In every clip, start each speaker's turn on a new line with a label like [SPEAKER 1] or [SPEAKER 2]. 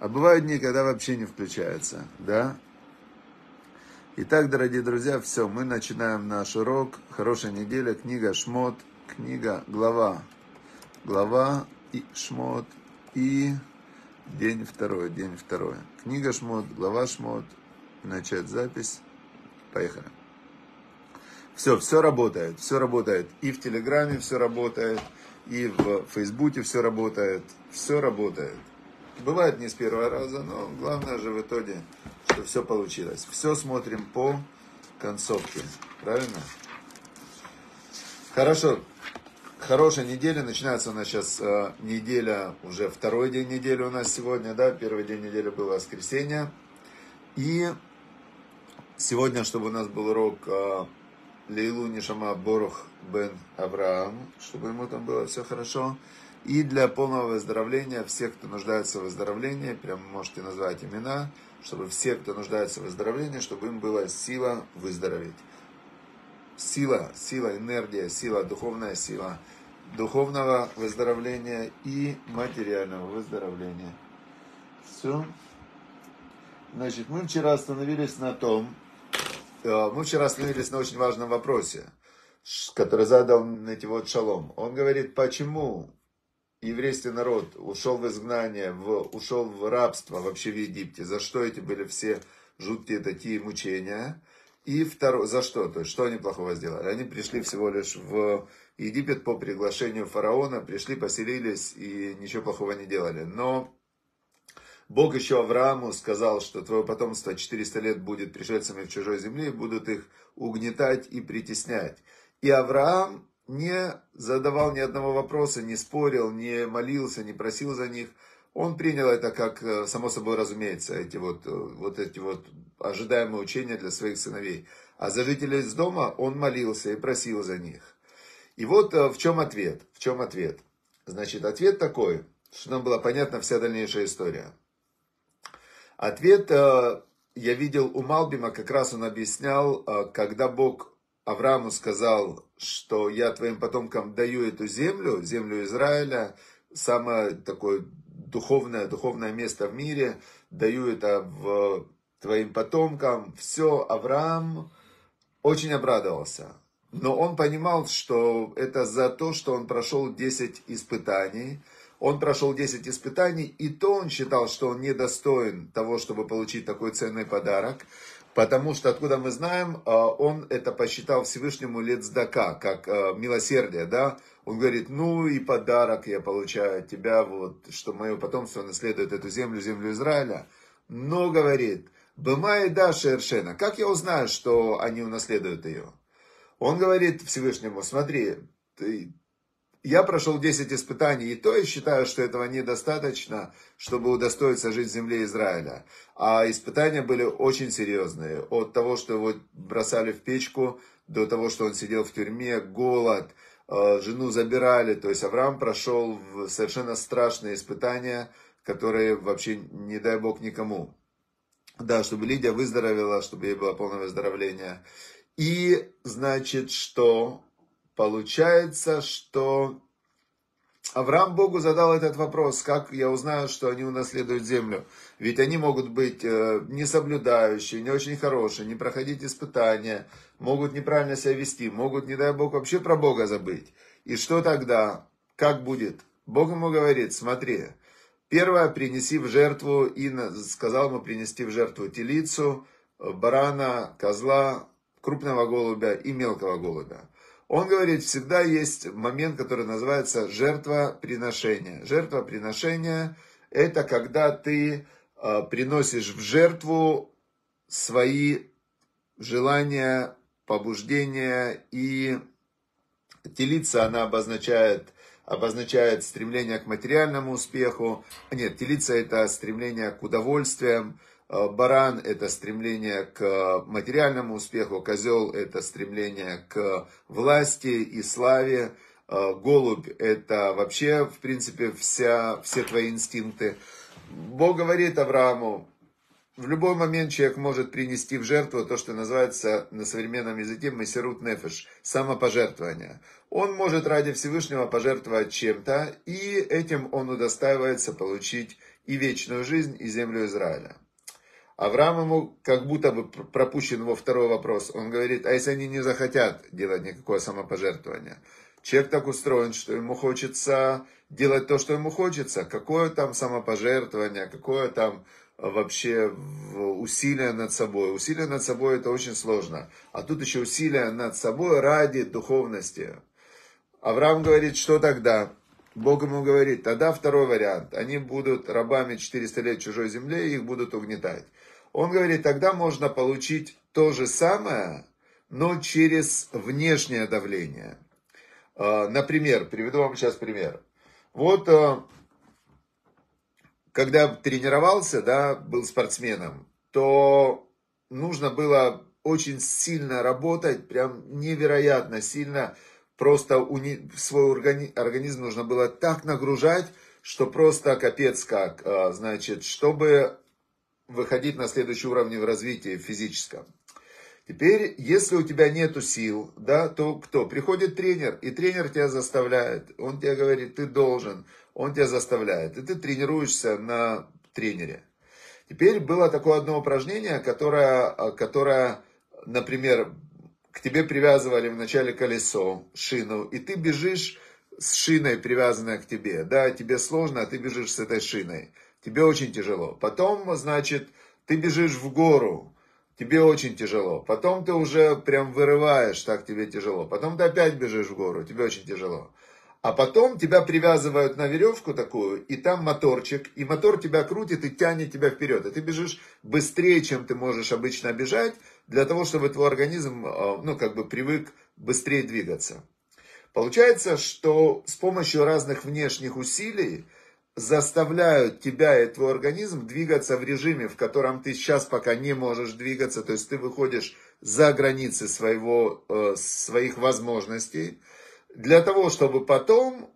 [SPEAKER 1] А бывают дни, когда вообще не включается, да? Итак, дорогие друзья, все, мы начинаем наш урок. Хорошая неделя, книга Шмот, книга, глава, глава и Шмот, и день второй, день второй. Книга Шмот, глава Шмот, начать запись. Поехали. Все, все работает, все работает. И в Телеграме все работает, и в Фейсбуке все работает, все работает. Бывает не с первого раза, но главное же в итоге, что все получилось. Все смотрим по концовке, правильно? Хорошо, хорошая неделя, начинается у нас сейчас э, неделя, уже второй день недели у нас сегодня, да, первый день недели был воскресенье. И сегодня, чтобы у нас был урок э, Лейлу Нишама Борух Бен Авраам, чтобы ему там было все хорошо. И для полного выздоровления, всех, кто нуждается в выздоровлении, прям можете назвать имена, чтобы все, кто нуждается в выздоровлении, чтобы им была сила выздороветь. Сила, сила, энергия, сила, духовная сила духовного выздоровления и материального выздоровления. Все. Значит, мы вчера остановились на том, Э, мы вчера остановились на очень важном вопросе, который задал вот Шалом. Он говорит, почему еврейский народ ушел в изгнание, в, ушел в рабство вообще в Египте, за что эти были все жуткие такие мучения, и второе, за что, то есть что они плохого сделали? Они пришли всего лишь в Египет по приглашению фараона, пришли, поселились и ничего плохого не делали. Но Бог еще Аврааму сказал, что твое потомство 400 лет будет пришельцами в чужой земле, и будут их угнетать и притеснять. И Авраам не задавал ни одного вопроса, не спорил, не молился, не просил за них. Он принял это как э, само собой разумеется, эти вот, э, вот эти вот ожидаемые учения для своих сыновей. А за жителей из дома он молился и просил за них. И вот э, в чем ответ? В чем ответ? Значит, ответ такой, что нам была понятна вся дальнейшая история. Ответ я видел у Малбима, как раз он объяснял, когда Бог Аврааму сказал, что я твоим потомкам даю эту землю, землю Израиля, самое такое духовное, духовное место в мире, даю это в твоим потомкам. Все, Авраам очень обрадовался. Но он понимал, что это за то, что он прошел 10 испытаний, он прошел 10 испытаний, и то он считал, что он недостоин того, чтобы получить такой ценный подарок. Потому что, откуда мы знаем, а, он это посчитал Всевышнему лет сдака, как а, милосердие, да. Он говорит, ну и подарок я получаю от тебя, вот, что мое потомство наследует эту землю, землю Израиля. Но, говорит, Бымай да Шершена, как я узнаю, что они унаследуют ее? Он говорит Всевышнему, смотри, ты, я прошел 10 испытаний, и то я считаю, что этого недостаточно, чтобы удостоиться жить в земле Израиля. А испытания были очень серьезные. От того, что его бросали в печку, до того, что он сидел в тюрьме, голод, э, жену забирали. То есть Авраам прошел совершенно страшные испытания, которые вообще не дай бог никому. Да, чтобы Лидия выздоровела, чтобы ей было полное выздоровление. И, значит, что Получается, что Авраам Богу задал этот вопрос, как я узнаю, что они унаследуют землю. Ведь они могут быть э, не соблюдающие, не очень хорошие, не проходить испытания, могут неправильно себя вести, могут, не дай Бог, вообще про Бога забыть. И что тогда? Как будет? Бог ему говорит, смотри, первое, принеси в жертву, и сказал ему принести в жертву телицу, барана, козла, крупного голубя и мелкого голубя. Он говорит, всегда есть момент, который называется жертвоприношение. Жертвоприношение – это когда ты э, приносишь в жертву свои желания, побуждения и телица, она обозначает, обозначает стремление к материальному успеху. Нет, телица – это стремление к удовольствиям, баран – это стремление к материальному успеху, козел – это стремление к власти и славе, э, голубь – это вообще, в принципе, вся, все твои инстинкты. Бог говорит Аврааму, в любой момент человек может принести в жертву то, что называется на современном языке мессерут нефеш, самопожертвование. Он может ради Всевышнего пожертвовать чем-то, и этим он удостаивается получить и вечную жизнь, и землю Израиля. Авраам ему как будто бы пропущен его второй вопрос. Он говорит, а если они не захотят делать никакое самопожертвование? Человек так устроен, что ему хочется делать то, что ему хочется. Какое там самопожертвование, какое там вообще усилие над собой. Усилие над собой это очень сложно. А тут еще усилие над собой ради духовности. Авраам говорит, что тогда? Бог ему говорит, тогда второй вариант. Они будут рабами 400 лет чужой земле, и их будут угнетать. Он говорит, тогда можно получить то же самое, но через внешнее давление. А, например, приведу вам сейчас пример. Вот а, когда тренировался, да, был спортсменом, то нужно было очень сильно работать, прям невероятно сильно, просто уни... свой органи... организм нужно было так нагружать, что просто капец как, а, значит, чтобы выходить на следующий уровень в развитии физическом. Теперь, если у тебя нету сил, да, то кто? Приходит тренер, и тренер тебя заставляет. Он тебе говорит, ты должен, он тебя заставляет. И ты тренируешься на тренере. Теперь было такое одно упражнение, которое, которое например, к тебе привязывали вначале колесо, шину, и ты бежишь с шиной, привязанной к тебе. Да, тебе сложно, а ты бежишь с этой шиной. Тебе очень тяжело. Потом, значит, ты бежишь в гору, тебе очень тяжело. Потом ты уже прям вырываешь, так тебе тяжело. Потом ты опять бежишь в гору, тебе очень тяжело. А потом тебя привязывают на веревку такую, и там моторчик, и мотор тебя крутит и тянет тебя вперед. И ты бежишь быстрее, чем ты можешь обычно бежать, для того, чтобы твой организм, э, ну, как бы привык быстрее двигаться. Получается, что с помощью разных внешних усилий заставляют тебя и твой организм двигаться в режиме, в котором ты сейчас пока не можешь двигаться, то есть ты выходишь за границы своего, э, своих возможностей, для того, чтобы потом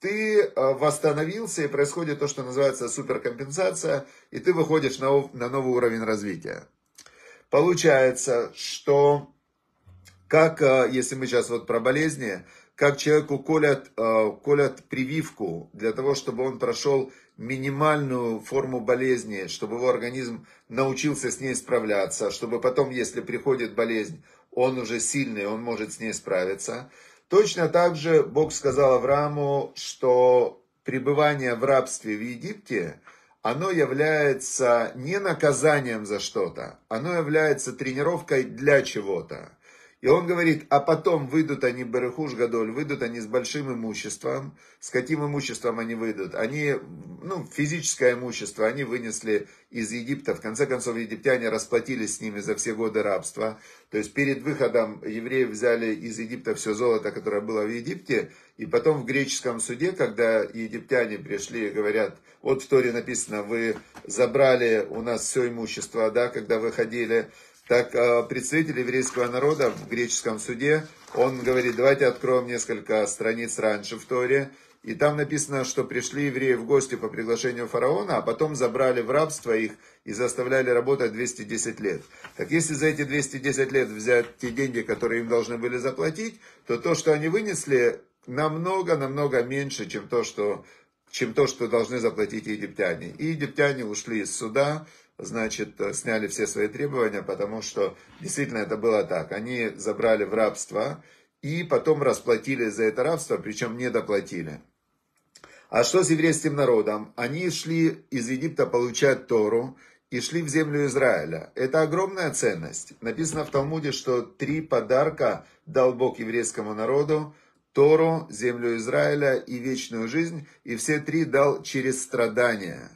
[SPEAKER 1] ты э, восстановился и происходит то, что называется суперкомпенсация, и ты выходишь на, на новый уровень развития. Получается, что как, э, если мы сейчас вот про болезни, как человеку колят, э, колят прививку для того, чтобы он прошел минимальную форму болезни, чтобы его организм научился с ней справляться, чтобы потом, если приходит болезнь, он уже сильный, он может с ней справиться. Точно так же Бог сказал Аврааму, что пребывание в рабстве в Египте, оно является не наказанием за что-то, оно является тренировкой для чего-то. И он говорит, а потом выйдут они Берехуш Гадоль, выйдут они с большим имуществом. С каким имуществом они выйдут? Они, ну, физическое имущество они вынесли из Египта. В конце концов, египтяне расплатились с ними за все годы рабства. То есть перед выходом евреи взяли из Египта все золото, которое было в Египте. И потом в греческом суде, когда египтяне пришли и говорят, вот в Торе написано, вы забрали у нас все имущество, да, когда выходили так а, представитель еврейского народа в греческом суде, он говорит, давайте откроем несколько страниц раньше в Торе, и там написано, что пришли евреи в гости по приглашению фараона, а потом забрали в рабство их и заставляли работать 210 лет. Так если за эти 210 лет взять те деньги, которые им должны были заплатить, то то, что они вынесли, намного-намного меньше, чем то, что, чем то, что должны заплатить египтяне. И египтяне ушли из суда, значит, э, сняли все свои требования, потому что действительно это было так. Они забрали в рабство и потом расплатили за это рабство, причем не доплатили. А что с еврейским народом? Они шли из Египта получать Тору и шли в землю Израиля. Это огромная ценность. Написано в Талмуде, что три подарка дал Бог еврейскому народу. Тору, землю Израиля и вечную жизнь. И все три дал через страдания.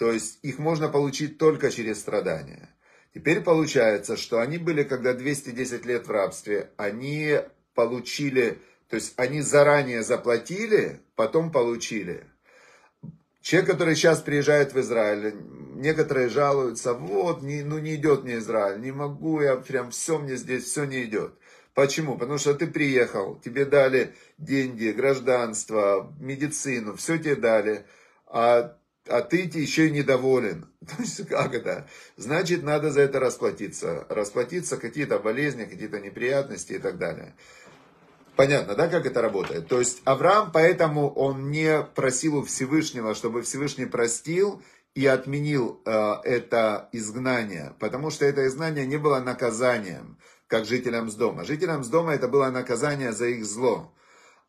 [SPEAKER 1] То есть их можно получить только через страдания. Теперь получается, что они были, когда 210 лет в рабстве, они получили, то есть они заранее заплатили, потом получили. Человек, который сейчас приезжает в Израиль, некоторые жалуются, вот, не, ну не идет мне Израиль, не могу, я прям все мне здесь, все не идет. Почему? Потому что ты приехал, тебе дали деньги, гражданство, медицину, все тебе дали, а а ты еще и недоволен. То есть, как это? Значит, надо за это расплатиться. Расплатиться какие-то болезни, какие-то неприятности и так далее. Понятно, да, как это работает? То есть, Авраам, поэтому он не просил у Всевышнего, чтобы Всевышний простил и отменил э, это изгнание, потому что это изгнание не было наказанием, как жителям с дома. Жителям с дома это было наказание за их зло.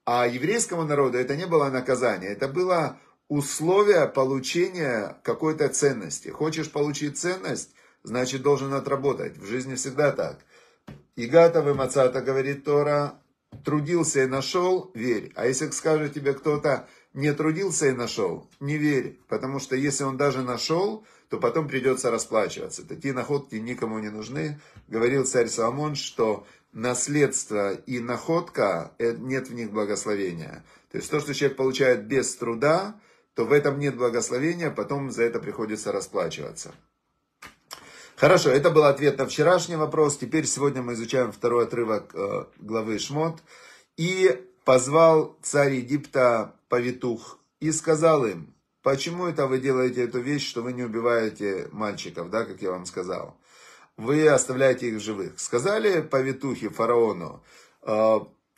[SPEAKER 1] А еврейскому народу это не было наказание, это было условие получения какой-то ценности. Хочешь получить ценность, значит должен отработать. В жизни всегда так. Игата вы мацата, говорит Тора, трудился и нашел, верь. А если скажет тебе кто-то, не трудился и нашел, не верь. Потому что если он даже нашел, то потом придется расплачиваться. Такие находки никому не нужны. Говорил царь Соломон, что наследство и находка, э, нет в них благословения. То есть то, что человек получает без труда, то в этом нет благословения, потом за это приходится расплачиваться. Хорошо, это был ответ на вчерашний вопрос. Теперь сегодня мы изучаем второй отрывок э, главы Шмот. И позвал царь Египта повитух и сказал им, почему это вы делаете эту вещь, что вы не убиваете мальчиков, да, как я вам сказал. Вы оставляете их живых. Сказали повитухи фараону,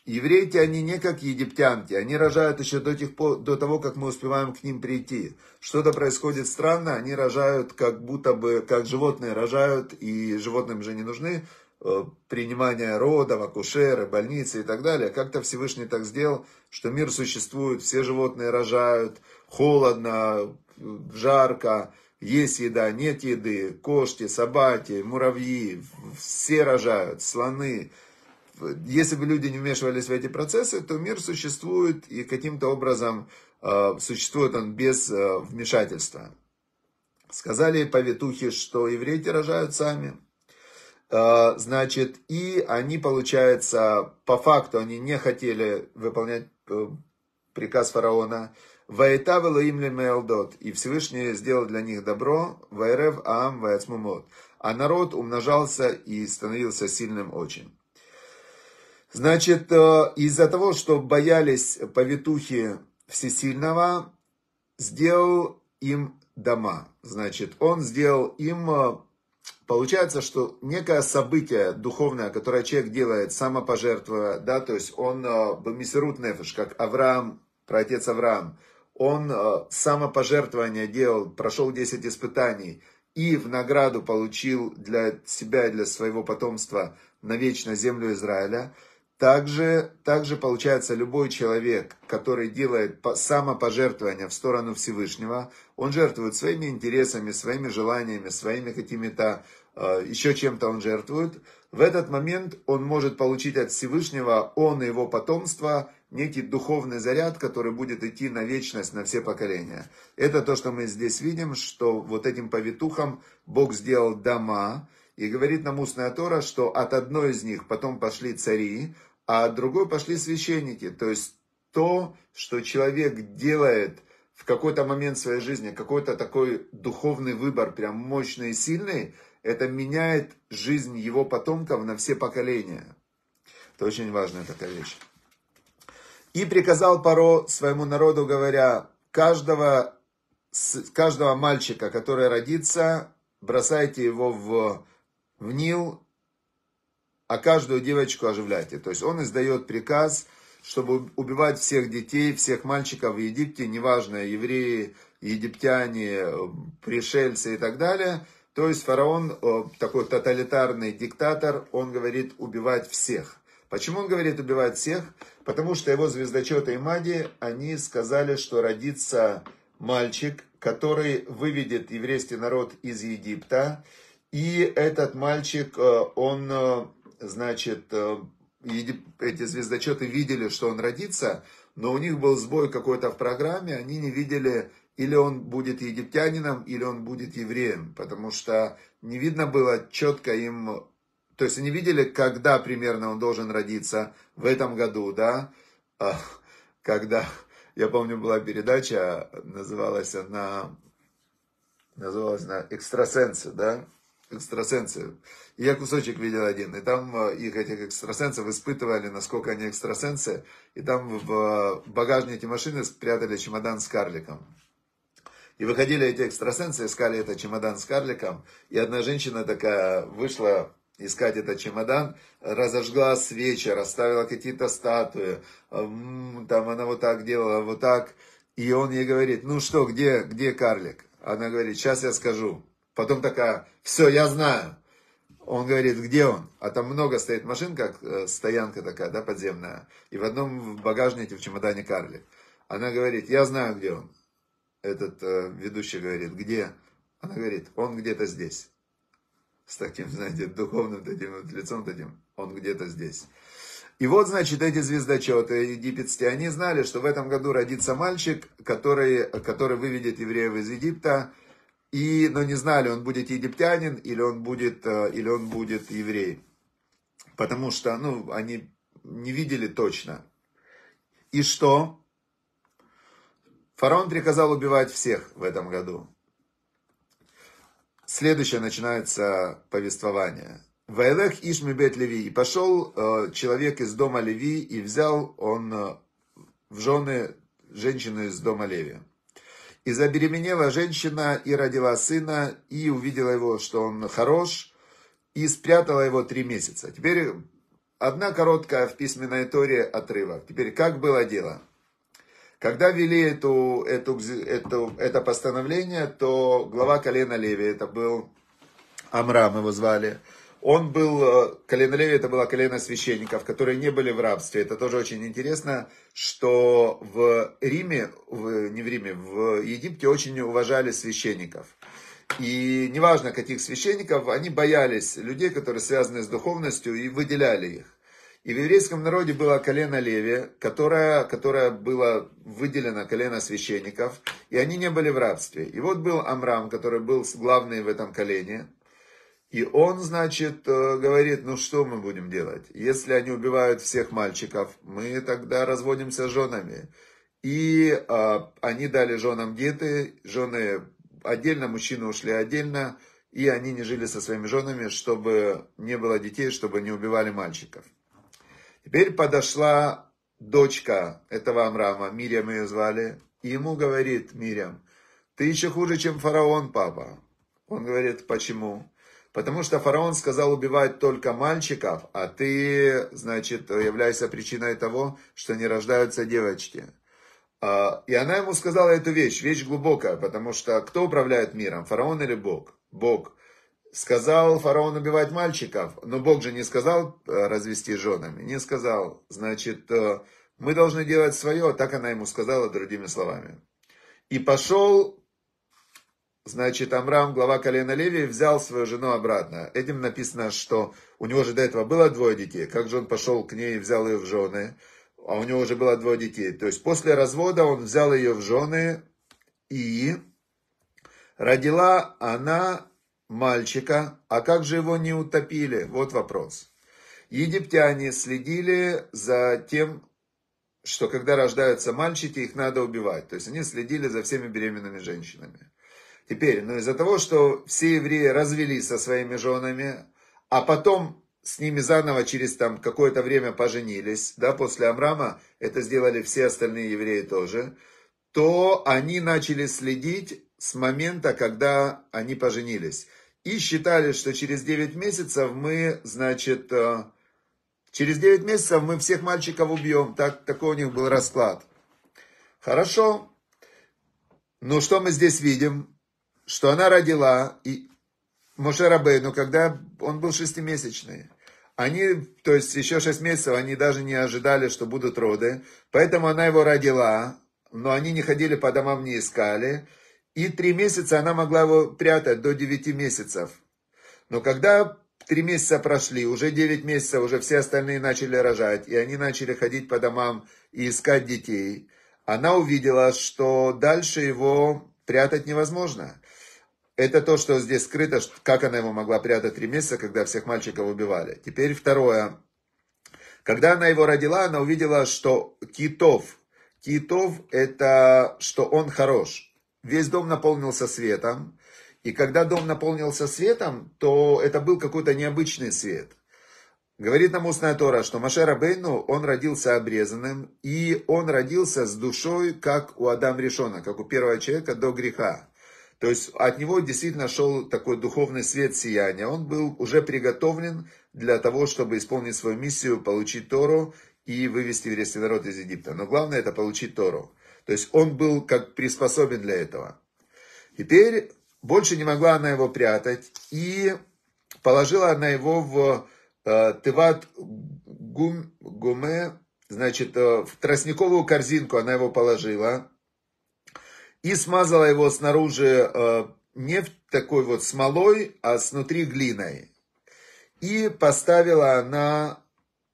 [SPEAKER 1] «Э, Евреи, они не как египтянки, они рожают еще до, тех, до того, как мы успеваем к ним прийти. Что-то происходит странно, они рожают как будто бы, как животные рожают, и животным же не нужны э, принимание родов, акушеры, больницы и так далее. Как-то Всевышний так сделал, что мир существует, все животные рожают, холодно, жарко, есть еда, нет еды, кошки, собаки, муравьи, все рожают, слоны, если бы люди не вмешивались в эти процессы, то мир существует и каким-то образом э, существует он без э, вмешательства. Сказали повитухи, что евреи рожают сами. Э, значит, и они, получается, по факту, они не хотели выполнять приказ фараона. Ваэтавела им лемелдот. И Всевышний сделал для них добро. Вайрев аам ваэцмумот. А народ умножался и становился сильным очень. Значит, э, из-за того, что боялись повитухи Всесильного, сделал им дома. Значит, он сделал им, э, получается, что некое событие духовное, которое человек делает самопожертвуя, да, то есть он э, бамисерут нефеш, как Авраам, праотец Авраам, он самопожертвование делал, прошел 10 испытаний, и в награду получил для себя и для своего потомства навечно землю Израиля – также, также получается любой человек, который делает самопожертвование в сторону Всевышнего, он жертвует своими интересами, своими желаниями, своими какими-то, э, еще чем-то он жертвует. В этот момент он может получить от Всевышнего, он и его потомство, некий духовный заряд, который будет идти на вечность, на все поколения. Это то, что мы здесь видим, что вот этим повитухам Бог сделал дома, и говорит нам устная Тора, что от одной из них потом пошли цари, а другой пошли священники. То есть то, что человек делает в какой-то момент своей жизни, какой-то такой духовный выбор, прям мощный и сильный, это меняет жизнь его потомков на все поколения. Это очень важная такая вещь. И приказал Паро своему народу, говоря, каждого, каждого мальчика, который родится, бросайте его в, в Нил, а каждую девочку оживляйте. То есть он издает приказ, чтобы убивать всех детей, всех мальчиков в Египте, неважно, евреи, египтяне, пришельцы и так далее. То есть фараон, такой тоталитарный диктатор, он говорит убивать всех. Почему он говорит убивать всех? Потому что его звездочеты и маги, они сказали, что родится мальчик, который выведет еврейский народ из Египта. И этот мальчик, э, он э, значит, э, эти звездочеты видели, что он родится, но у них был сбой какой-то в программе, они не видели, или он будет египтянином, или он будет евреем, потому что не видно было четко им, то есть они видели, когда примерно он должен родиться в этом году, да, а, когда, я помню, была передача, называлась она, называлась она «Экстрасенсы», да, экстрасенсы. Я кусочек видел один, и там э, их, этих экстрасенсов, испытывали, насколько они экстрасенсы, и там в багажнике машины спрятали чемодан с карликом. И выходили эти экстрасенсы, искали этот чемодан с карликом, и одна женщина такая вышла искать этот чемодан, разожгла свечи, расставила какие-то статуи, там она вот так делала, вот так, и он ей говорит, ну что, где, где карлик? Она говорит, сейчас я скажу. Потом такая, все, я знаю. Он говорит, где он? А там много стоит машин, как э, стоянка такая, да, подземная. И в одном багажнике в чемодане карлик. Она говорит, я знаю, где он. Этот э, ведущий говорит, где? Она говорит, он где-то здесь. С таким, знаете, духовным таким вот лицом таким, он где-то здесь. И вот, значит, эти звездочеты египетские, они знали, что в этом году родится мальчик, который, который выведет евреев из Египта, и, но не знали, он будет египтянин или он будет, э, или он будет еврей. Потому что, ну, они не видели точно. И что? Фараон приказал убивать всех в этом году. Следующее начинается повествование. Вайлех Ишмибет Леви. И пошел э, человек из дома Леви и взял он э, в жены женщину из дома Леви. И забеременела женщина и родила сына, и увидела его, что он хорош, и спрятала его три месяца. Теперь одна короткая в письменной торе отрывок. Теперь как было дело? Когда ввели эту, эту, эту, это постановление, то глава колена Леви, это был Амрам, его звали, он был, э, колено Леви, это было колено священников, которые не были в рабстве. Это тоже очень интересно, что в Риме, в, не в Риме, в Египте очень уважали священников. И неважно, каких священников, они боялись людей, которые связаны с духовностью, и выделяли их. И в еврейском народе было колено Леви, которое, которое было выделено колено священников, и они не были в рабстве. И вот был Амрам, который был главный в этом колене, и он, значит, э, говорит, ну что мы будем делать? Если они убивают всех мальчиков, мы тогда разводимся с женами. И а, они дали женам деты, жены отдельно, мужчины ушли отдельно, и они не жили со своими женами, чтобы не было детей, чтобы не убивали мальчиков. Теперь подошла дочка этого Амрама, Мирьям ее звали, и ему говорит Мирьям, ты еще хуже, чем фараон, папа. Он говорит, почему? Потому что фараон сказал убивать только мальчиков, а ты, значит, являешься причиной того, что не рождаются девочки. А, и она ему сказала эту вещь, вещь глубокая, потому что кто управляет миром, фараон или Бог? Бог. Сказал фараон убивать мальчиков, но Бог же не сказал э, развести женами, не сказал. Значит, э, мы должны делать свое, так она ему сказала другими словами. И пошел Значит, Амрам, глава колена Леви, взял свою жену обратно. Этим написано, что у него же до этого было двое детей. Как же он пошел к ней и взял ее в жены? А у него уже было двое детей. То есть после развода он взял ее в жены и родила она мальчика. А как же его не утопили? Вот вопрос. Египтяне следили за тем, что когда рождаются мальчики, их надо убивать. То есть они следили за всеми беременными женщинами. Теперь, ну из-за того, что все евреи развелись со своими женами, а потом с ними заново через там какое-то время поженились, да, после Амрама, это сделали все остальные евреи тоже, то они начали следить с момента, когда они поженились. И считали, что через 9 месяцев мы, значит, э, через 9 месяцев мы всех мальчиков убьем. Так, такой у них был расклад. Хорошо. Но что мы здесь видим? Что она родила и Моше Рабейну, когда он был шестимесячный. Они, то есть еще шесть месяцев, они даже не ожидали, что будут роды. Поэтому она его родила, но они не ходили по домам, не искали. И три месяца она могла его прятать до девяти месяцев. Но когда три месяца прошли, уже девять месяцев, уже все остальные начали рожать, и они начали ходить по домам и искать детей, она увидела, что дальше его прятать невозможно. Это то, что здесь скрыто, как она его могла прятать три месяца, когда всех мальчиков убивали. Теперь второе. Когда она его родила, она увидела, что китов, китов это, что он хорош. Весь дом наполнился светом. И когда дом наполнился светом, то это был какой-то необычный свет. Говорит нам устная Тора, что Машера Бейну, он родился обрезанным, и он родился с душой, как у Адам Решона, как у первого человека до греха. То есть от него действительно шел такой духовный свет сияния. Он был уже приготовлен для того, чтобы исполнить свою миссию, получить Тору и вывести еврейский народ из Египта. Но главное это получить Тору. То есть он был как приспособен для этого. Теперь больше не могла она его прятать, и положила она его в э, Тыват гум, Гуме, значит, э, в тростниковую корзинку она его положила, и смазала его снаружи э, не такой вот смолой, а снутри глиной. И поставила она,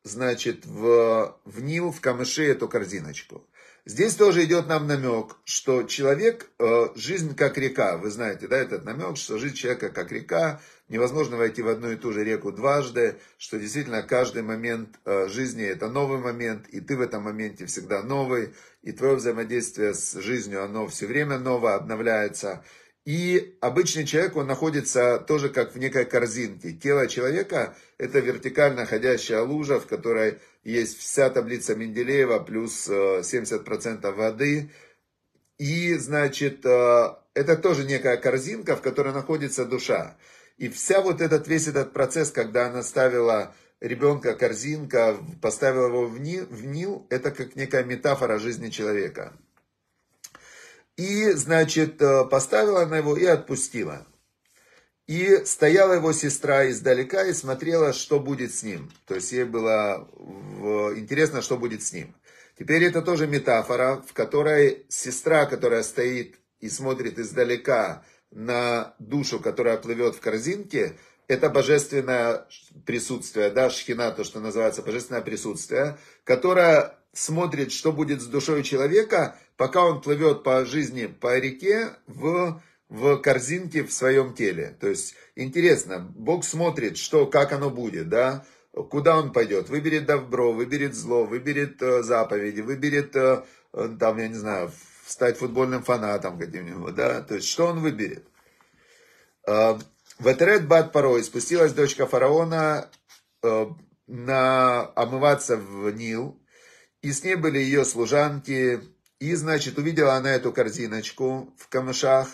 [SPEAKER 1] значит, в, в Нил, в камыши эту корзиночку. Здесь тоже идет нам намек, что человек, э, жизнь как река. Вы знаете, да, этот намек, что жизнь человека как река. Невозможно войти в одну и ту же реку дважды, что действительно каждый момент э, жизни это новый момент, и ты в этом моменте всегда новый, и твое взаимодействие с жизнью, оно все время новое, обновляется. И обычный человек, он находится тоже как в некой корзинке. Тело человека – это вертикально ходящая лужа, в которой есть вся таблица Менделеева плюс 70% э, воды. И, значит, э, это тоже некая корзинка, в которой находится душа. И вся вот этот, весь этот процесс, когда она ставила ребенка корзинка, поставила его в Нил, в Нил, это как некая метафора жизни человека. И, значит, э, поставила она его и отпустила. И стояла его сестра издалека и смотрела, что будет с ним. То есть ей было интересно, что будет с ним. Теперь это тоже метафора, в которой сестра, которая стоит и смотрит издалека на душу, которая плывет в корзинке, это божественное присутствие, да, шхина, то, что называется божественное присутствие, которое смотрит, что будет с душой человека, пока он плывет по жизни, по реке в, в корзинке в своем теле. То есть, интересно, Бог смотрит, что, как оно будет, да, куда он пойдет. Выберет добро, выберет зло, выберет э, заповеди, выберет, э, э там, я не знаю, стать футбольным фанатом каким-нибудь, да, то есть, что он выберет. Э, Ветерет Бат Парой, спустилась дочка фараона э, на омываться в Нил, и с ней были ее служанки, и, значит, увидела она эту корзиночку в камышах,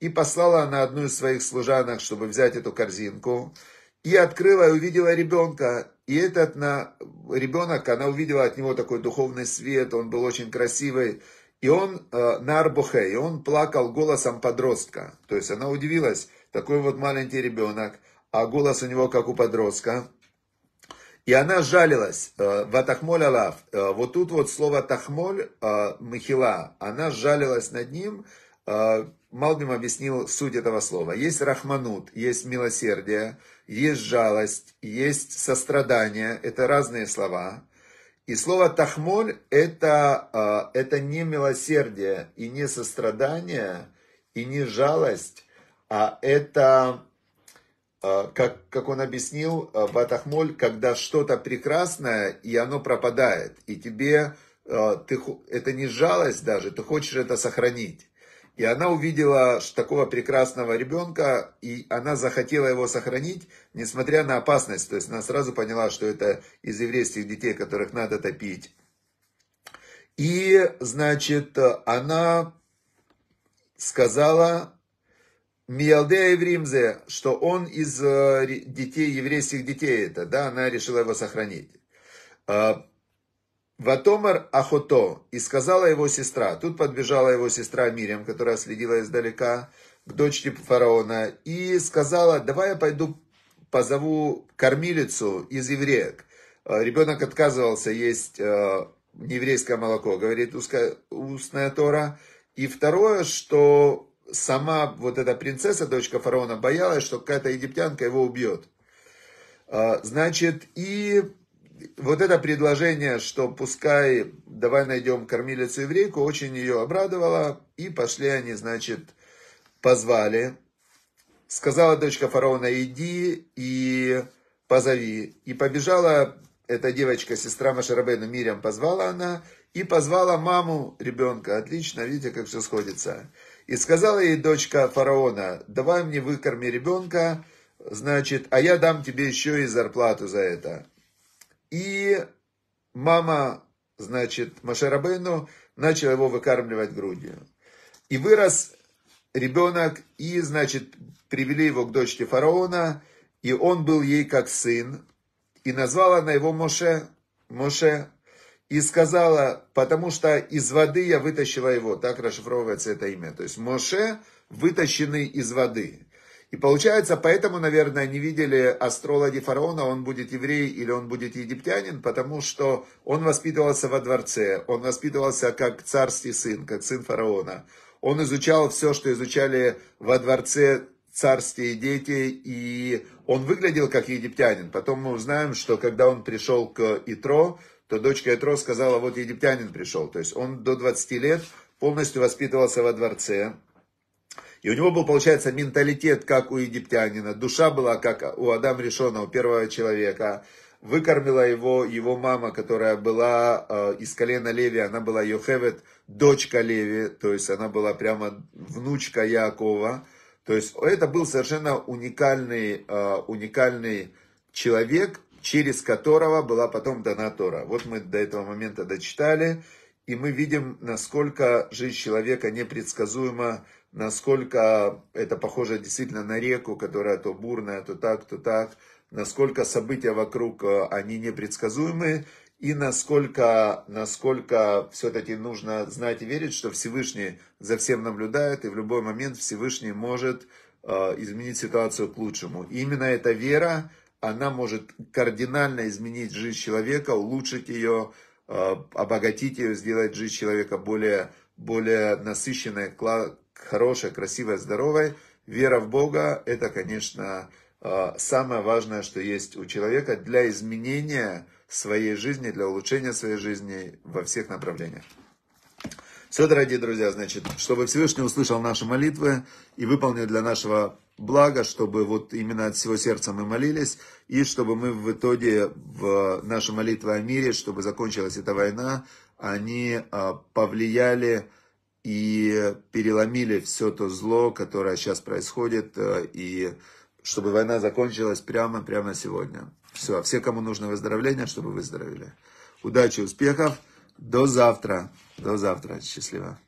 [SPEAKER 1] и послала она одну из своих служанок, чтобы взять эту корзинку, и открыла и увидела ребенка, и этот на, ребенок, она увидела от него такой духовный свет, он был очень красивый, и он э, на Арбухе, и он плакал голосом подростка. То есть она удивилась, такой вот маленький ребенок, а голос у него как у подростка. И она жалилась, э, ватахмоль алав, э, вот тут вот слово тахмоль, э, махила, она жалилась над ним, Малбим объяснил суть этого слова. Есть рахманут, есть милосердие, есть жалость, есть сострадание, это разные слова. И слово тахмоль это, это не милосердие и не сострадание, и не жалость, а это как, как он объяснил, а, Батахмоль, когда что-то прекрасное, и оно пропадает, и тебе, а, ты, это не жалость даже, ты хочешь это сохранить. И она увидела такого прекрасного ребенка, и она захотела его сохранить, несмотря на опасность. То есть она сразу поняла, что это из еврейских детей, которых надо топить. И, значит, она сказала, Миалде Евримзе, что он из э, детей, еврейских детей это, да, она решила его сохранить. А, Ватомар Ахото, и сказала его сестра, тут подбежала его сестра Мирям, которая следила издалека, к дочери фараона, и сказала, давай я пойду позову кормилицу из евреек. А, ребенок отказывался есть э, нееврейское молоко, говорит устная Тора. И второе, что сама вот эта принцесса, дочка фараона, боялась, что какая-то египтянка его убьет. А, значит, и вот это предложение, что пускай давай найдем кормилицу еврейку, очень ее обрадовало. И пошли они, значит, позвали. Сказала дочка фараона, иди и позови. И побежала эта девочка, сестра Машарабейна Мирям, позвала она. И позвала маму ребенка. Отлично, видите, как все сходится. И сказала ей дочка фараона, давай мне выкорми ребенка, значит, а я дам тебе еще и зарплату за это. И мама, значит, Машарабейну начала его выкармливать грудью. И вырос ребенок, и, значит, привели его к дочке фараона, и он был ей как сын, и назвала она его Моше, Моше, и сказала, потому что из воды я вытащила его. Так расшифровывается это имя. То есть Моше вытащенный из воды. И получается, поэтому, наверное, не видели астрологи фараона, он будет еврей или он будет египтянин, потому что он воспитывался во дворце, он воспитывался как царский сын, как сын фараона. Он изучал все, что изучали во дворце царские дети, и он выглядел как египтянин. Потом мы узнаем, что когда он пришел к Итро, то дочка Итро сказала, вот египтянин пришел. То есть он до 20 лет полностью воспитывался во дворце. И у него был, получается, менталитет, как у египтянина. Душа была, как у Адама Решона, у первого человека. Выкормила его его мама, которая была э, из колена Леви. Она была Йохевет, дочка Леви. То есть она была прямо внучка Якова. То есть это был совершенно уникальный, э, уникальный человек, через которого была потом дана Тора. Вот мы до этого момента дочитали, и мы видим, насколько жизнь человека непредсказуема, насколько это похоже действительно на реку, которая то бурная, то так, то так, насколько события вокруг, э, они непредсказуемые, и насколько, насколько все-таки нужно знать и верить, что Всевышний за всем наблюдает, и в любой момент Всевышний может э, изменить ситуацию к лучшему. И именно эта вера, она может кардинально изменить жизнь человека, улучшить ее, э, обогатить ее, сделать жизнь человека более, более насыщенной, хорошей, красивой, здоровой. Вера в Бога – это, конечно, э, самое важное, что есть у человека для изменения своей жизни, для улучшения своей жизни во всех направлениях. Все, дорогие друзья, значит, чтобы Всевышний услышал наши молитвы и выполнил для нашего блага, чтобы вот именно от всего сердца мы молились, и чтобы мы в итоге в нашей молитве о мире, чтобы закончилась эта война, они а, повлияли и переломили все то зло, которое сейчас происходит, а, и чтобы война закончилась прямо, прямо сегодня. Все, все, кому нужно выздоровление, чтобы выздоровели. Удачи, успехов. До завтра. До завтра. Счастливо.